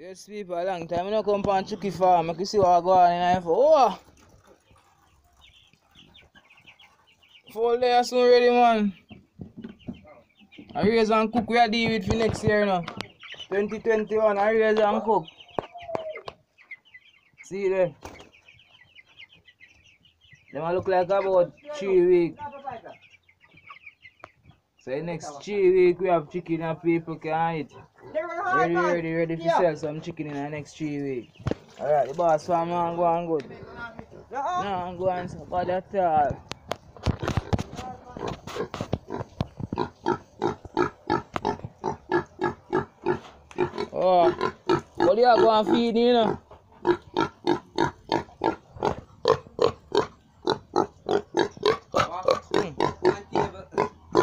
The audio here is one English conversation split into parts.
Yes, people, a long time I no come on Chucky farm. I can see what go on in here for. Oh! Full day soon ready, man. I raise and cook we are deal with for next year now. 2021, I raise and cook. See there. Them a look like about three weeks. So next three week we have chicken and people can eat. Ready, ready, ready to sell some chicken in the next three weeks. Alright, the boss farm now go on good. No, I'm going so bad at all. Oh, what do you go and feed you know?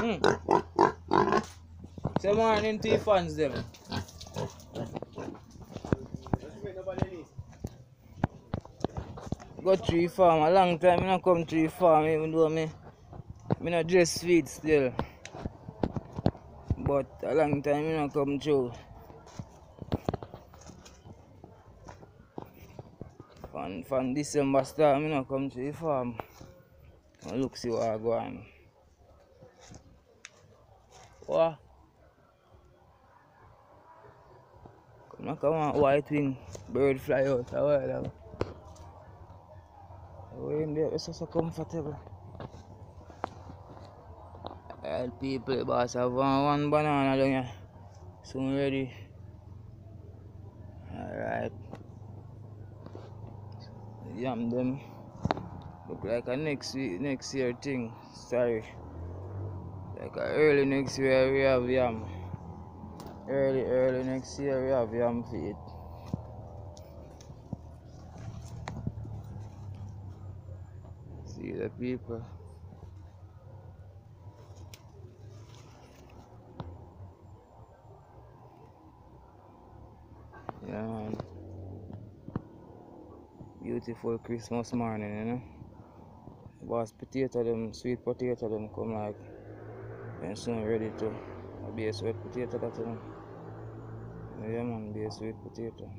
Mm. Say morning to your fans them. Go tree farm a long time I not come tree farm even though me me not dress feed still. But a long time I not come through. From from December start me not come to the farm. I look see what I go on. What? On, come on, white wing bird fly out a while ago. We're in there, it's so comfortable. Well, people, boss have one, one banana down here. Soon ready. Alright. Yam them. Look like a next week, next year thing. Sorry. Like a early next year we have yam. Early, early next year we have yam feed. See the people. Yeah man. Beautiful Christmas morning, you know. Boss potato them, sweet potato them come like and soon ready to be a sweet potato know. Man, be sweet potato.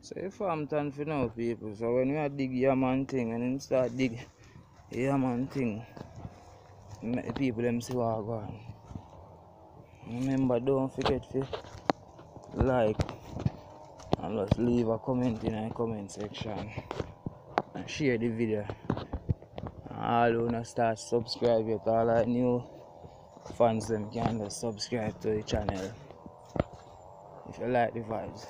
So if I'm done for now people, so when are dig yaman thing and then start dig yaman thing, make the people them see what go on. Remember don't forget to like and just leave a comment in the comment section and share the video. All not start subscribe yet, all the new fans them can just subscribe to the channel if you like the vibes.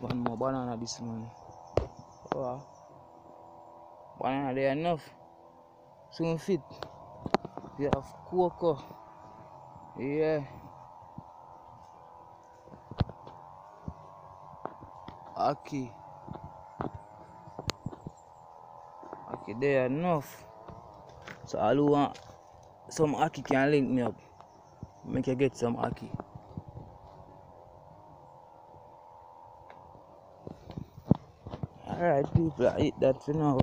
One more banana this morning. Wow. Banana there enough. Soon fit. We have cocoa. Yeah. Ackee. Ackee there enough. So I want some ackee can link me up. Make you get some ackee. Alright people, I eat that for now.